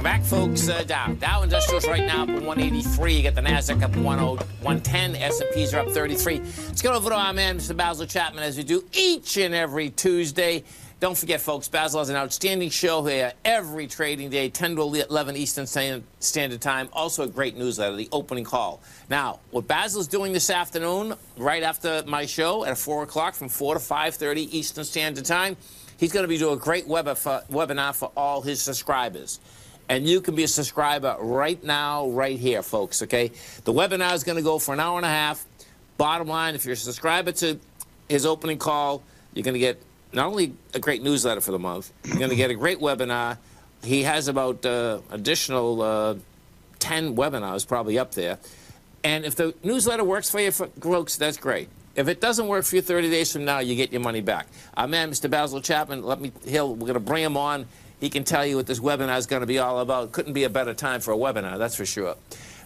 Welcome back, folks. Uh, Dow. Dow Industrials right now up 183. You got the Nasdaq up 10, 110. S&Ps are up 33. Let's get over to our man, Mr. Basil Chapman, as we do each and every Tuesday. Don't forget, folks, Basil has an outstanding show here every trading day, 10 to 11 Eastern Standard Time. Also, a great newsletter, the opening call. Now, what Basil's doing this afternoon, right after my show at 4 o'clock from 4 to 5.30 Eastern Standard Time, he's going to be doing a great webinar for all his subscribers. And you can be a subscriber right now, right here, folks, okay? The webinar is going to go for an hour and a half. Bottom line, if you're a subscriber to his opening call, you're going to get not only a great newsletter for the month, you're going to get a great webinar. He has about uh, additional uh, 10 webinars probably up there. And if the newsletter works for you, folks, that's great. If it doesn't work for you 30 days from now, you get your money back. Our man, Mr. Basil Chapman, let me, he'll, we're going to bring him on. He can tell you what this webinar is going to be all about. Couldn't be a better time for a webinar, that's for sure.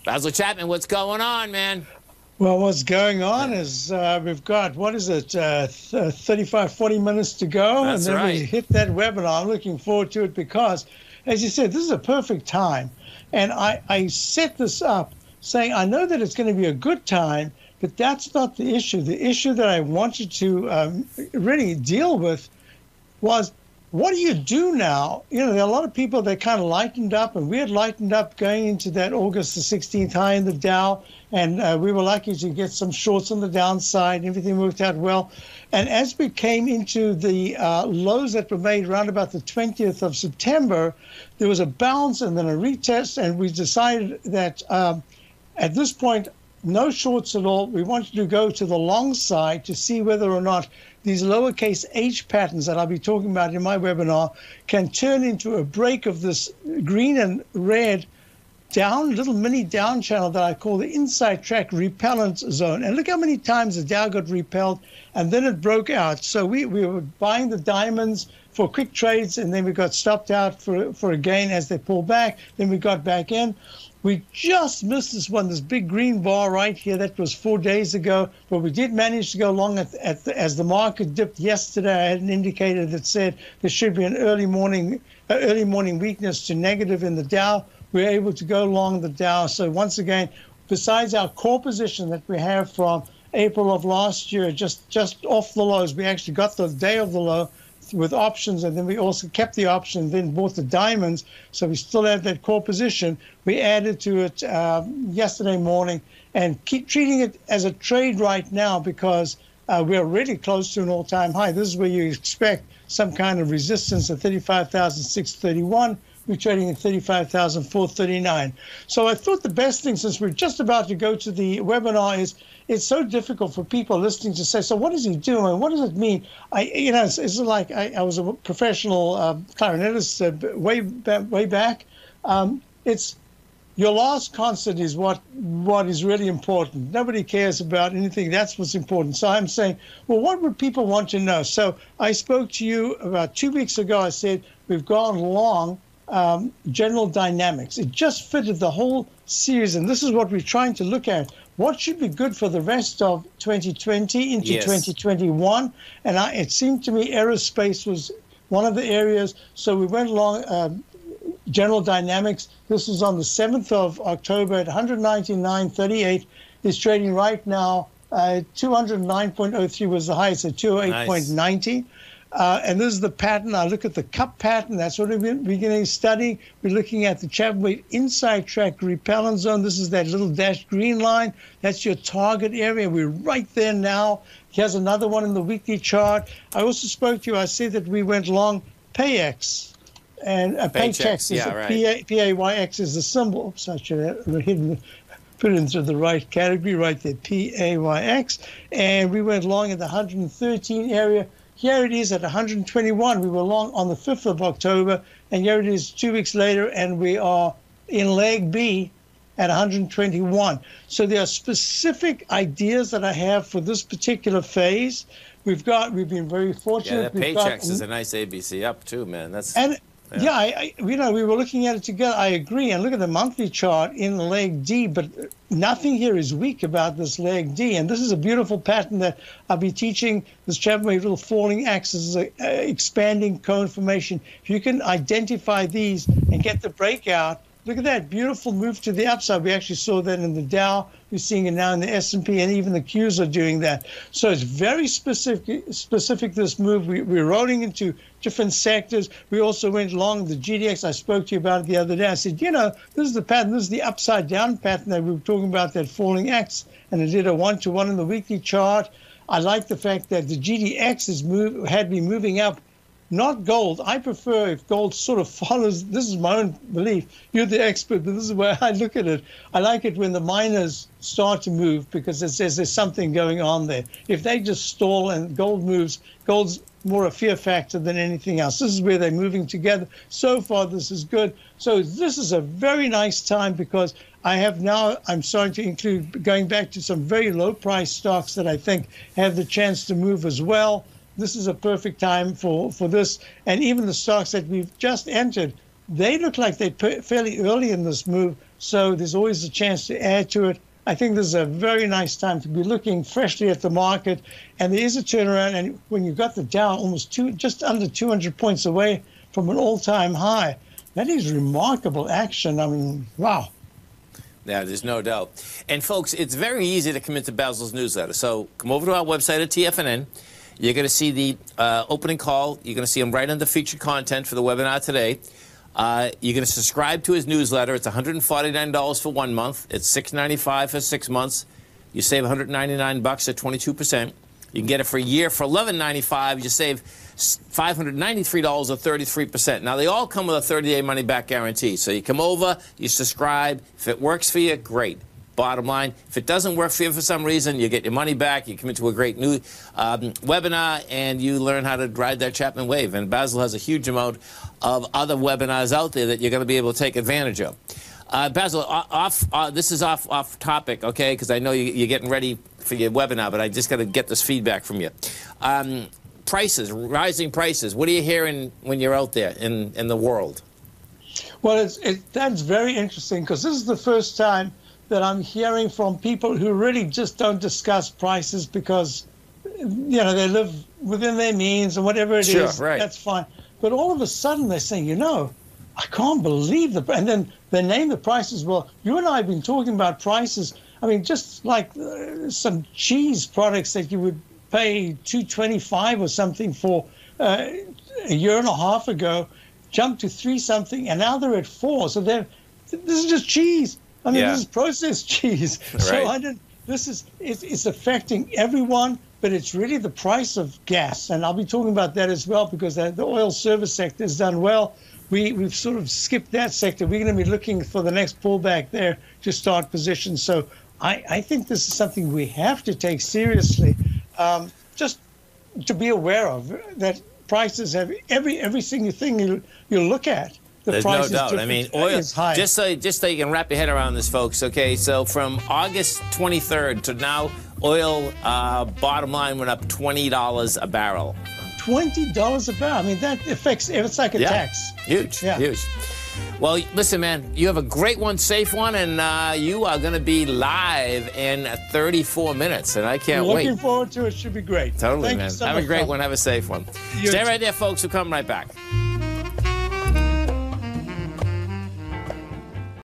Basil Chapman, what's going on, man? Well, what's going on is uh, we've got, what is it, uh, uh 35, 40 minutes to go. That's and then right. we hit that webinar. I'm looking forward to it because, as you said, this is a perfect time. And I, I set this up saying, I know that it's going to be a good time, but that's not the issue. The issue that I wanted to um, really deal with was what do you do now? You know, there are a lot of people that kind of lightened up, and we had lightened up going into that August the 16th high in the Dow, and uh, we were lucky to get some shorts on the downside. Everything worked out well. And as we came into the uh, lows that were made around about the 20th of September, there was a bounce and then a retest, and we decided that um, at this point, no shorts at all. We wanted to go to the long side to see whether or not these lowercase h patterns that I'll be talking about in my webinar can turn into a break of this green and red down, little mini down channel that I call the inside track repellent zone. And look how many times the Dow got repelled and then it broke out. So we, we were buying the diamonds for quick trades and then we got stopped out for, for a gain as they pulled back. Then we got back in. We just missed this one, this big green bar right here. That was four days ago, but we did manage to go long at, at the, as the market dipped yesterday. I had an indicator that said there should be an early morning, uh, early morning weakness to negative in the Dow. We were able to go long the Dow. So once again, besides our core position that we have from April of last year, just just off the lows, we actually got the day of the low with options, and then we also kept the option, then bought the diamonds. So we still have that core position. We added to it um, yesterday morning and keep treating it as a trade right now because uh, we're really close to an all-time high. This is where you expect some kind of resistance at 35,631. We're trading at 35,439. So I thought the best thing, since we're just about to go to the webinar, is it's so difficult for people listening to say, so what is he doing? What does it mean? I, you know, it's, it's like I, I, was a professional uh, clarinetist uh, way way back. Um, it's your last concert is what what is really important. Nobody cares about anything. That's what's important. So I'm saying, well, what would people want to know? So I spoke to you about two weeks ago. I said we've gone long um, General Dynamics. It just fitted the whole series, and this is what we're trying to look at. What should be good for the rest of 2020 into Yes. 2021? And I, it seemed to me aerospace was one of the areas. So we went along um, General Dynamics. This was on the 7th of October at 199.38. Is trading right now. Uh, 209.03 was the highest at 208.90. Uh, and this is the pattern. I look at the cup pattern. That's what we're beginning to study. We're looking at the Chapman inside track repellent zone. This is that little dashed green line. That's your target area. We're right there now. Here's another one in the weekly chart. I also spoke to you. I said that we went long PayX. And uh, Paychex is yeah, right. A P A Y X is the symbol. Oops, I should have hidden put it into the right category right there, P-A-Y-X. And we went long in the 113 area. Here it is at 121. We were long on the 5th of October, and here it is two weeks later, and we are in leg B at 121. So there are specific ideas that I have for this particular phase. We've got, we've been very Yeah, fortunate. that We've got- Paychex is a nice ABC up too, man. That's and Yeah, I, I, you know, we were looking at it together. I agree. And look at the monthly chart in leg D, but nothing here is weak about this leg D. And this is a beautiful pattern that I'll be teaching this Chapman Wave little falling axis, uh, expanding cone formation. If you can identify these and get the breakout, Look at that beautiful move to the upside. We actually saw that in the Dow. We're seeing it now in the S&P, and even the Qs are doing that. So it's very specific. Specific this move. We, we're rolling into different sectors. We also went long the GDX. I spoke to you about it the other day. I said, you know, this is the pattern. This is the upside down pattern that we were talking about. That falling X, and it did a one to one in the weekly chart. I like the fact that the GDX is move, had been moving up not gold. I prefer if gold sort of follows. This is my own belief. You're the expert, but this is where I look at it. I like it when the miners start to move because it says there's something going on there. If they just stall and gold moves, gold's more a fear factor than anything else. This is where they're moving together. So far, this is good. So this is a very nice time because I have now, I'm starting to include going back to some very low price stocks that I think have the chance to move as well this is a perfect time for, for this. And even the stocks that we've just entered, they look like they're fairly early in this move. So there's always a chance to add to it. I think this is a very nice time to be looking freshly at the market. And there is a turnaround. And when you've got the Dow almost two, just under 200 points away from an all time high, that is remarkable action. I mean, wow. Yeah, there's no doubt. And folks, it's very easy to come into Basil's newsletter. So come over to our website at TFNN. You're going to see the uh, opening call. You're going to see him right under featured content for the webinar today. Uh, you're going to subscribe to his newsletter. It's $149 for one month. It's $6.95 for six months. You save 199 bucks at 22%. You can get it for a year for $11.95. You save $593 or 33%. Now, they all come with a 30-day money-back guarantee. So you come over, you subscribe. If it works for you, great. Bottom line, if it doesn't work for you for some reason, you get your money back, you come into a great new um, webinar, and you learn how to ride that Chapman wave. And Basil has a huge amount of other webinars out there that you're going to be able to take advantage of. Uh, Basil, off, uh, this is off, off topic, okay, because I know you, are getting ready for your webinar, but I just got to get this feedback from you. Um, prices, rising prices, what are you hearing when you're out there in, in the world? Well, it, that's very interesting because this is the first time – that I'm hearing from people who really just don't discuss prices because, you know, they live within their means and whatever it sure, is, right. that's fine. But all of a sudden they're saying, you know, I can't believe the, and then they name the prices. Well, you and I have been talking about prices. I mean, just like uh, some cheese products that you would pay 225 or something for uh, a year and a half ago, jumped to three something, and now they're at four. So they're, this is just cheese. I mean, yeah. this is processed cheese. Right. So I didn't. This is it's, it's affecting everyone, but it's really the price of gas, and I'll be talking about that as well because the, the oil service sector has done well. We we've sort of skipped that sector. We're going to be looking for the next pullback there to start positions. So I I think this is something we have to take seriously. Um, just to be aware of that prices have every every single thing you you look at the There's no doubt. I mean, oil. Just so just so you can wrap your head around this, folks. Okay, so from August 23rd to now, oil uh, bottom line went up twenty dollars a barrel. Twenty dollars a barrel. I mean, that affects. It's like a yeah. tax. Huge. Yeah. Huge. Well, listen, man, you have a great one, safe one, and uh, you are going to be live in 34 minutes, and I can't Looking wait. Looking forward to it. Should be great. Totally, Thank man. So have a great one. Have a safe one. You Stay right there, folks. We'll come right back.